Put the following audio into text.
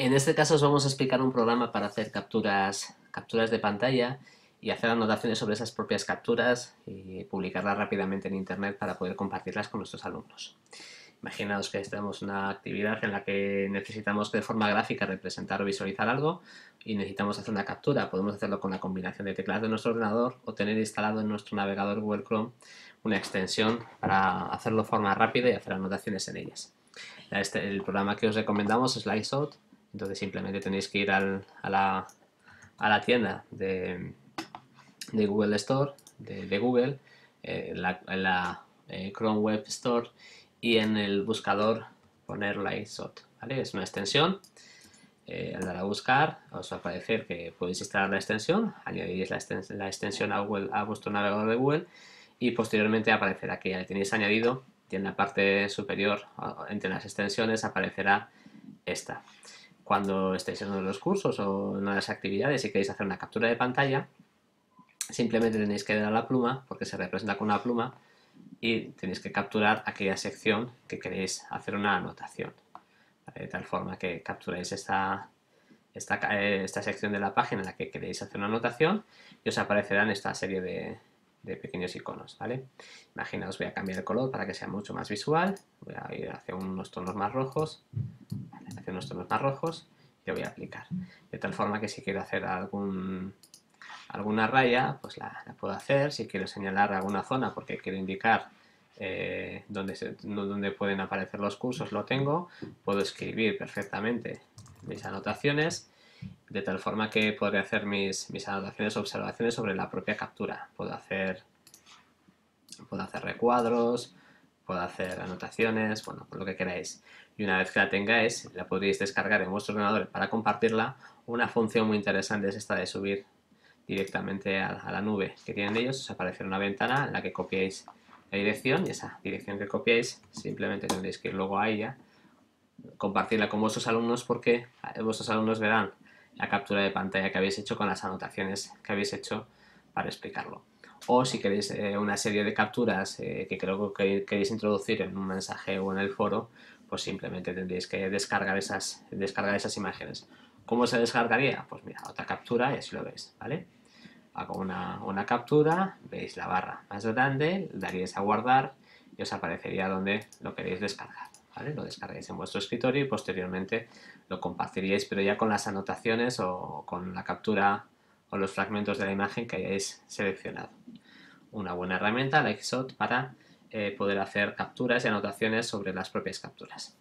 En este caso os vamos a explicar un programa para hacer capturas, capturas de pantalla y hacer anotaciones sobre esas propias capturas y publicarlas rápidamente en internet para poder compartirlas con nuestros alumnos. Imaginaos que tenemos una actividad en la que necesitamos de forma gráfica representar o visualizar algo y necesitamos hacer una captura. Podemos hacerlo con la combinación de teclas de nuestro ordenador o tener instalado en nuestro navegador Google Chrome una extensión para hacerlo de forma rápida y hacer anotaciones en ellas. Este, el programa que os recomendamos es Lightout, entonces simplemente tenéis que ir a, la, tienda de, Google Store, de, Google, eh, la, la eh, Chrome Web Store y en el buscador poner Lightshot, ¿vale? Es una extensión, eh, al dar a buscar os va a aparecer que podéis instalar la extensión, añadís la, extensión, a, vuestro navegador de Google y posteriormente aparecerá que ya le tenéis añadido y en la parte superior, entre las extensiones, aparecerá esta. Cuando estéis en uno de los cursos o en una de las actividades y queréis hacer una captura de pantalla, simplemente tenéis que dar a la pluma, porque se representa con una pluma, y tenéis que capturar aquella sección que queréis hacer una anotación. De tal forma que capturáis esta, esta, eh, esta, sección de la página en la que queréis hacer una anotación y os aparecerán esta serie de, de pequeños iconos. ¿vale? Imaginaos, voy a cambiar el color para que sea mucho más visual. Voy a ir hacia unos tonos más rojos. Hacia más rojos y voy a aplicar. De tal forma que si quiero hacer alguna raya, pues la, puedo hacer. Si quiero señalar alguna zona porque quiero indicar eh, dónde, pueden aparecer los cursos, lo tengo. Puedo escribir perfectamente mis anotaciones de tal forma que podré hacer mis, mis anotaciones observaciones sobre la propia captura. Puedo hacer, puedo hacer recuadros, puedo hacer anotaciones, bueno, lo que queráis. Y una vez que la tengáis, la podréis descargar en vuestro ordenador para compartirla. Una función muy interesante es esta de subir directamente a, la nube que tienen ellos, os aparecerá una ventana en la que copiáis la dirección y esa dirección que copiáis simplemente tendréis que ir luego a ella, compartirla con vuestros alumnos porque vuestros alumnos verán la captura de pantalla que habéis hecho con las anotaciones que habéis hecho para explicarlo. O si queréis eh, una serie de capturas eh, que creo que queréis introducir en un mensaje o en el foro, pues simplemente tendréis que descargar esas, descargar esas imágenes. ¿Cómo se descargaría? Pues mira, otra captura y así lo veis, ¿vale? hago una, captura, veis la barra más grande, daríais a guardar y os aparecería donde lo queréis descargar. ¿vale? Lo descargáis en vuestro escritorio y posteriormente lo compartiríais, pero ya con las anotaciones o con la captura o los fragmentos de la imagen que hayáis seleccionado. Una buena herramienta, la Xshot, para eh, poder hacer capturas y anotaciones sobre las propias capturas.